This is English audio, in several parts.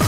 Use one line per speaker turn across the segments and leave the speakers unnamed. you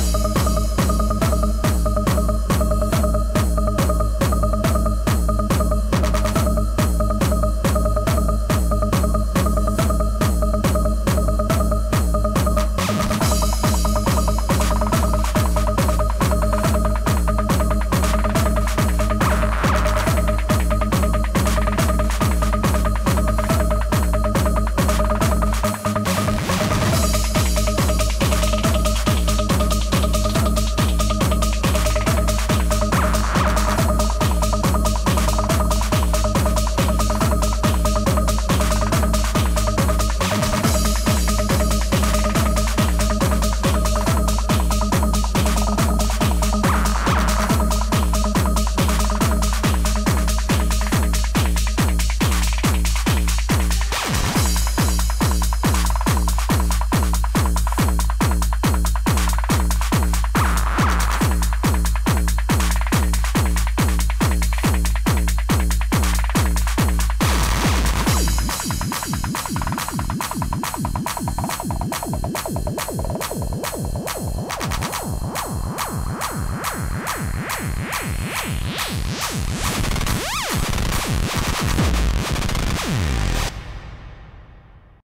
Yeah.